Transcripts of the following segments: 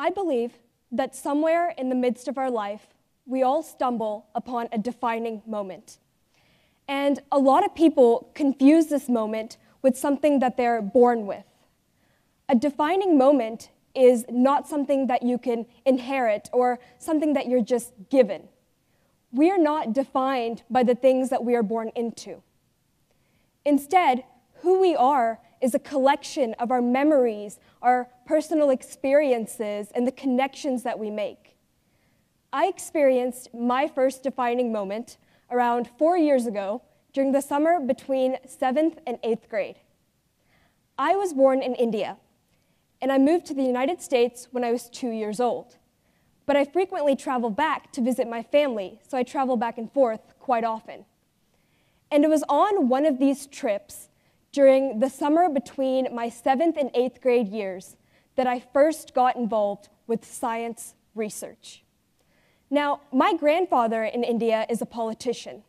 I believe that somewhere in the midst of our life, we all stumble upon a defining moment. And a lot of people confuse this moment with something that they're born with. A defining moment is not something that you can inherit or something that you're just given. We are not defined by the things that we are born into. Instead, who we are is a collection of our memories, our personal experiences, and the connections that we make. I experienced my first defining moment around four years ago during the summer between seventh and eighth grade. I was born in India, and I moved to the United States when I was two years old. But I frequently travel back to visit my family, so I travel back and forth quite often. And it was on one of these trips during the summer between my seventh and eighth grade years that I first got involved with science research. Now, my grandfather in India is a politician,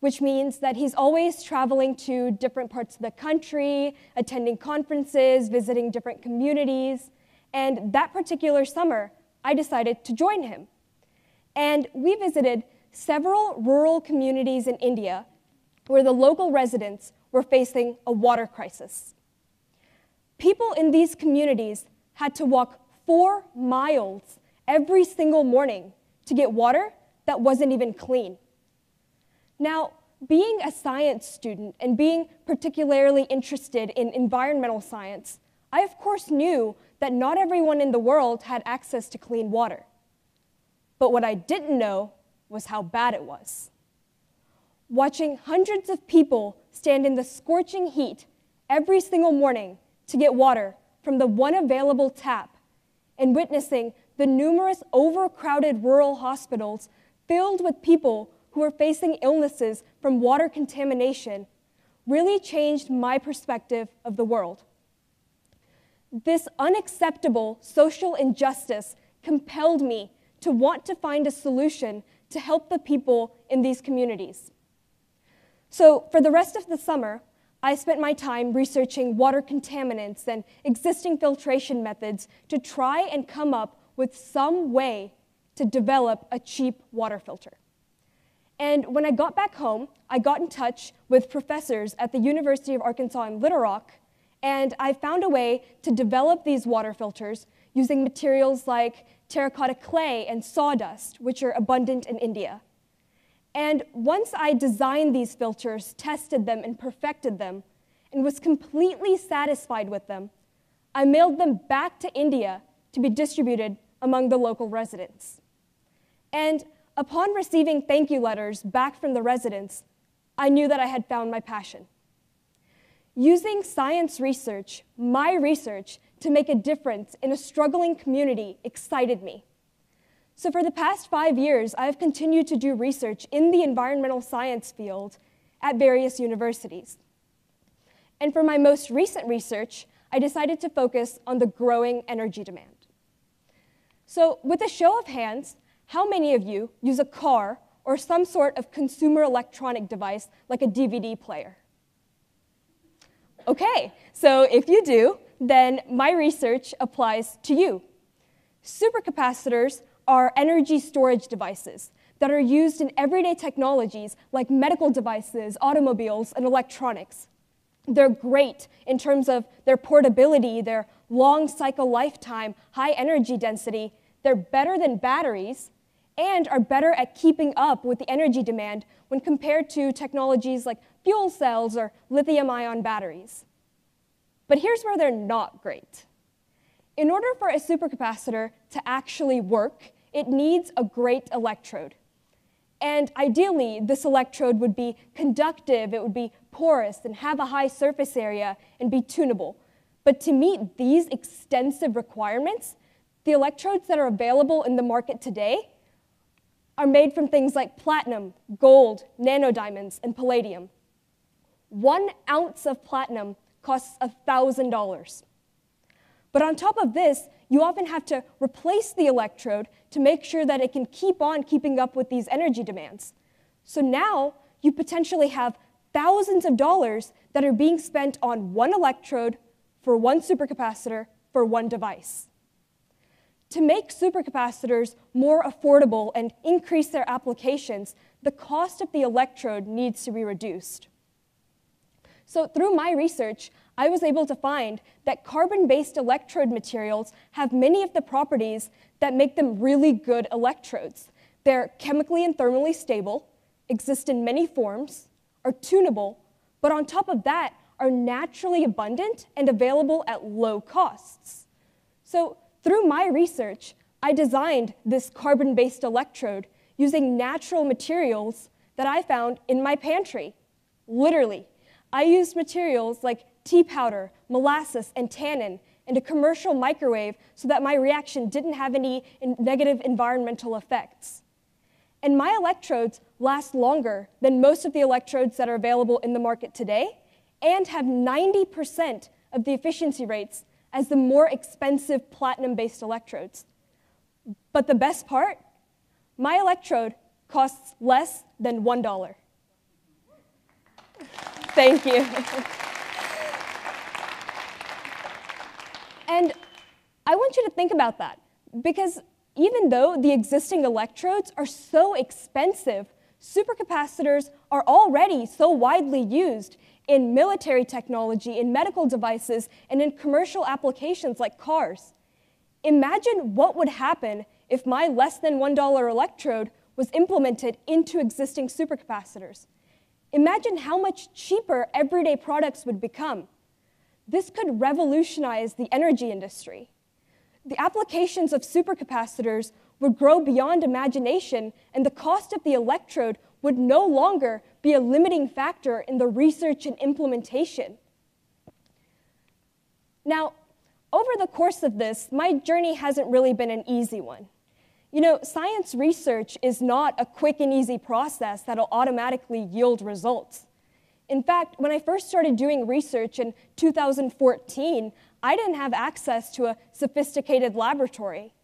which means that he's always traveling to different parts of the country, attending conferences, visiting different communities. And that particular summer, I decided to join him. And we visited several rural communities in India where the local residents were facing a water crisis. People in these communities had to walk four miles every single morning to get water that wasn't even clean. Now, being a science student and being particularly interested in environmental science, I of course knew that not everyone in the world had access to clean water. But what I didn't know was how bad it was. Watching hundreds of people stand in the scorching heat every single morning to get water from the one available tap and witnessing the numerous overcrowded rural hospitals filled with people who were facing illnesses from water contamination really changed my perspective of the world. This unacceptable social injustice compelled me to want to find a solution to help the people in these communities. So, for the rest of the summer, I spent my time researching water contaminants and existing filtration methods to try and come up with some way to develop a cheap water filter. And when I got back home, I got in touch with professors at the University of Arkansas in Little Rock, and I found a way to develop these water filters using materials like terracotta clay and sawdust, which are abundant in India. And once I designed these filters, tested them, and perfected them, and was completely satisfied with them, I mailed them back to India to be distributed among the local residents. And upon receiving thank you letters back from the residents, I knew that I had found my passion. Using science research, my research, to make a difference in a struggling community excited me. So, for the past five years, I've continued to do research in the environmental science field at various universities. And for my most recent research, I decided to focus on the growing energy demand. So, with a show of hands, how many of you use a car or some sort of consumer electronic device like a DVD player? Okay, so if you do, then my research applies to you. Supercapacitors are energy storage devices that are used in everyday technologies like medical devices, automobiles, and electronics. They're great in terms of their portability, their long cycle lifetime, high energy density. They're better than batteries and are better at keeping up with the energy demand when compared to technologies like fuel cells or lithium ion batteries. But here's where they're not great. In order for a supercapacitor to actually work, it needs a great electrode. And ideally, this electrode would be conductive, it would be porous, and have a high surface area and be tunable. But to meet these extensive requirements, the electrodes that are available in the market today are made from things like platinum, gold, nanodiamonds, and palladium. One ounce of platinum costs $1,000. But on top of this, you often have to replace the electrode to make sure that it can keep on keeping up with these energy demands. So now you potentially have thousands of dollars that are being spent on one electrode for one supercapacitor for one device. To make supercapacitors more affordable and increase their applications, the cost of the electrode needs to be reduced. So, through my research, I was able to find that carbon based electrode materials have many of the properties that make them really good electrodes. They're chemically and thermally stable, exist in many forms, are tunable, but on top of that, are naturally abundant and available at low costs. So, through my research, I designed this carbon based electrode using natural materials that I found in my pantry. Literally, I used materials like tea powder, molasses, and tannin in a commercial microwave so that my reaction didn't have any negative environmental effects. And my electrodes last longer than most of the electrodes that are available in the market today and have 90% of the efficiency rates as the more expensive platinum based electrodes. But the best part my electrode costs less than $1. Thank you. and I want you to think about that because even though the existing electrodes are so expensive, supercapacitors are already so widely used in military technology, in medical devices, and in commercial applications like cars. Imagine what would happen if my less than $1 electrode was implemented into existing supercapacitors. Imagine how much cheaper everyday products would become. This could revolutionize the energy industry. The applications of supercapacitors would grow beyond imagination, and the cost of the electrode would no longer be a limiting factor in the research and implementation. Now, over the course of this, my journey hasn't really been an easy one. You know, science research is not a quick and easy process that'll automatically yield results. In fact, when I first started doing research in 2014, I didn't have access to a sophisticated laboratory.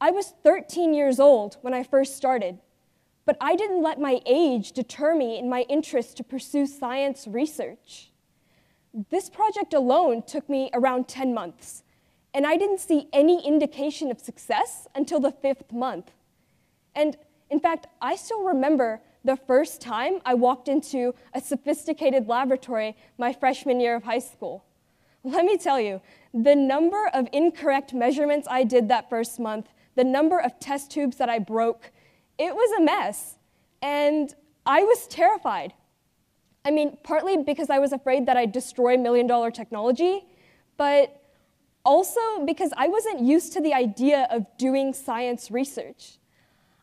I was 13 years old when I first started, but I didn't let my age deter me in my interest to pursue science research. This project alone took me around 10 months, and I didn't see any indication of success until the fifth month. And in fact, I still remember the first time I walked into a sophisticated laboratory my freshman year of high school. Let me tell you, the number of incorrect measurements I did that first month, the number of test tubes that I broke, it was a mess. And I was terrified. I mean, partly because I was afraid that I'd destroy million dollar technology, but also, because I wasn't used to the idea of doing science research.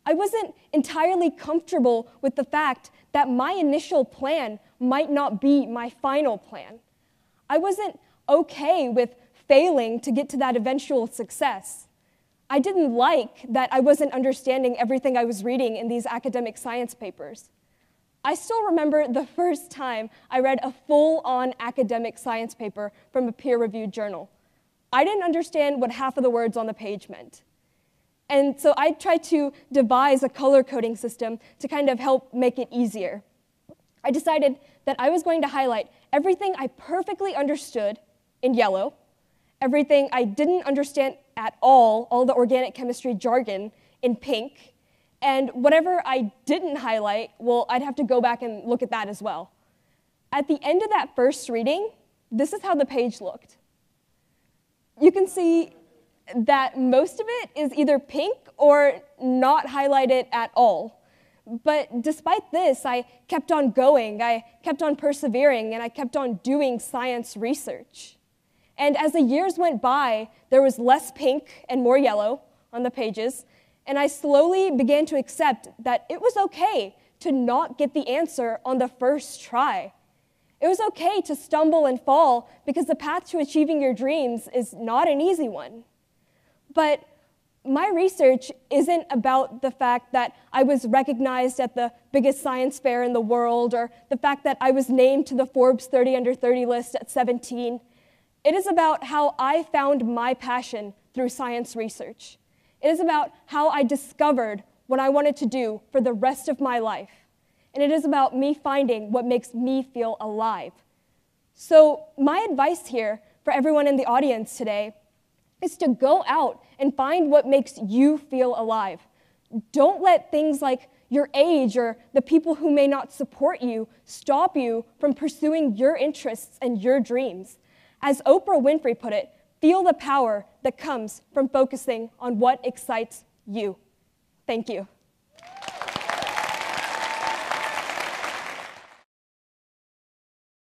I wasn't entirely comfortable with the fact that my initial plan might not be my final plan. I wasn't okay with failing to get to that eventual success. I didn't like that I wasn't understanding everything I was reading in these academic science papers. I still remember the first time I read a full on academic science paper from a peer reviewed journal. I didn't understand what half of the words on the page meant. And so I tried to devise a color coding system to kind of help make it easier. I decided that I was going to highlight everything I perfectly understood in yellow, everything I didn't understand at all, all the organic chemistry jargon, in pink, and whatever I didn't highlight, well, I'd have to go back and look at that as well. At the end of that first reading, this is how the page looked you can see that most of it is either pink or not highlighted at all. But despite this, I kept on going, I kept on persevering, and I kept on doing science research. And as the years went by, there was less pink and more yellow on the pages, and I slowly began to accept that it was okay to not get the answer on the first try. It was okay to stumble and fall because the path to achieving your dreams is not an easy one. But my research isn't about the fact that I was recognized at the biggest science fair in the world or the fact that I was named to the Forbes 30 under 30 list at 17. It is about how I found my passion through science research. It is about how I discovered what I wanted to do for the rest of my life and it is about me finding what makes me feel alive. So, my advice here for everyone in the audience today is to go out and find what makes you feel alive. Don't let things like your age or the people who may not support you stop you from pursuing your interests and your dreams. As Oprah Winfrey put it, feel the power that comes from focusing on what excites you. Thank you.